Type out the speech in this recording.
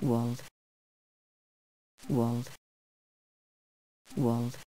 world. World. World.